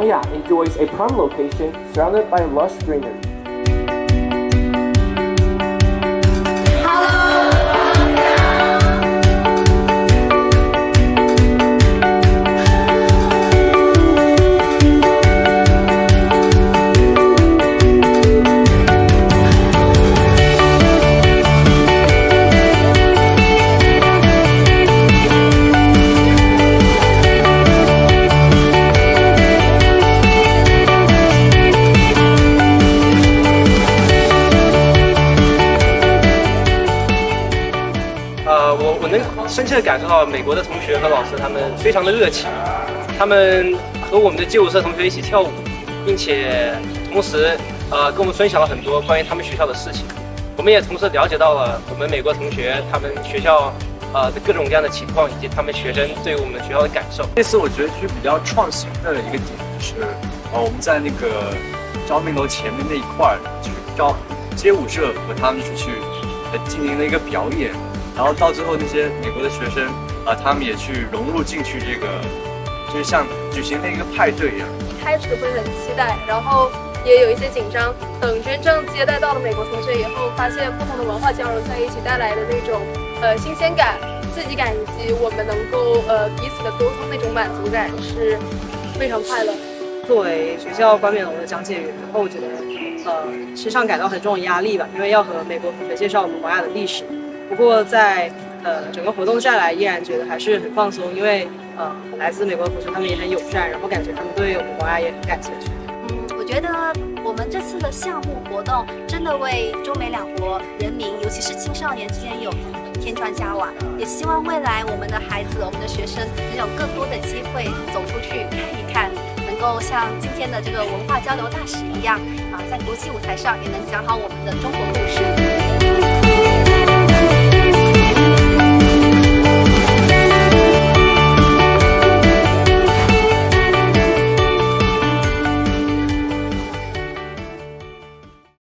Ya enjoys a prime location surrounded by lush greenery. 我我能深切的感受到美国的同学和老师他们非常的热情，他们和我们的街舞社同学一起跳舞，并且同时呃跟我们分享了很多关于他们学校的事情。我们也同时了解到了我们美国同学他们学校呃的各种各样的情况，以及他们学生对我们学校的感受。这次我觉得就是比较创新的一个点就是，呃我们在那个招聘楼前面那一块儿，就是招街舞社和他们出去呃进行了一个表演。然后到最后，那些美国的学生啊，他们也去融入进去，这个就是像举行了一个派对一样。一开始会很期待，然后也有一些紧张。等真正接待到了美国同学以后，发现不同的文化交融在一起带来的那种呃新鲜感、刺激感，以及我们能够呃彼此的沟通那种满足感，是非常快乐。作为学校冠冕楼的讲解员，然后我觉得呃身上感到很重的压力吧，因为要和美国同学介绍我们华亚的历史。不过在呃整个活动下来，依然觉得还是很放松，因为呃来自美国的同学他们也很友善，然后感觉他们对我们华亚也很感兴趣。嗯，我觉得我们这次的项目活动真的为中美两国人民，尤其是青少年之间友谊添砖加瓦。也希望未来我们的孩子、我们的学生能有更多的机会走出去看一看，能够像今天的这个文化交流大使一样啊，在国际舞台上也能讲好我们的中国故事。